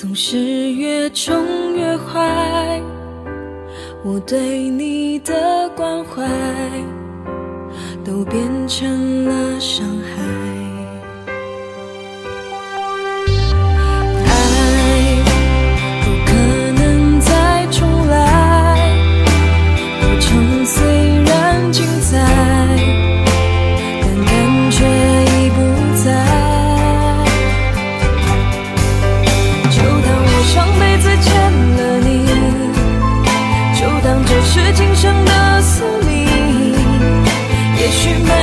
总是越宠越坏我对你的关怀都变成了伤害这是今生的宿命。也许没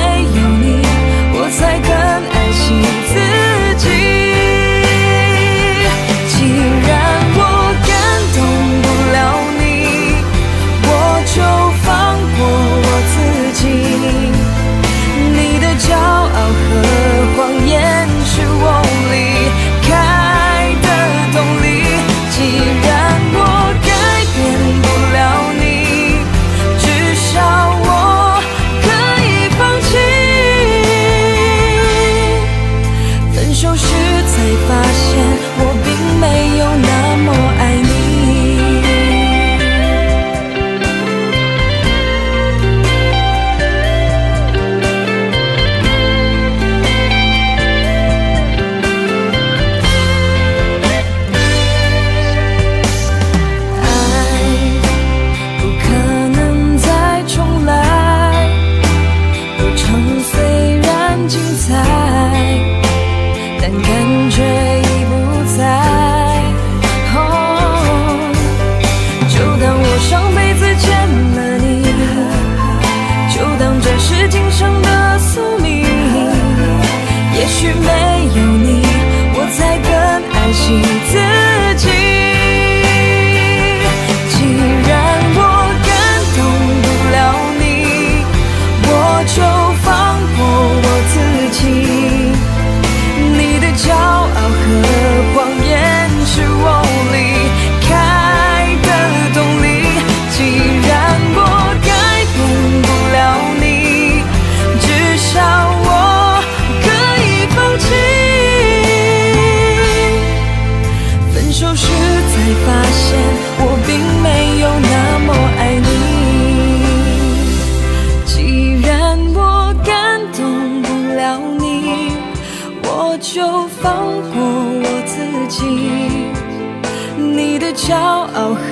收拾才发现我并没有那么爱你既然我感动不了你我就放过我自己你的骄傲和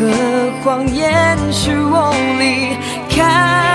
谎言是我离开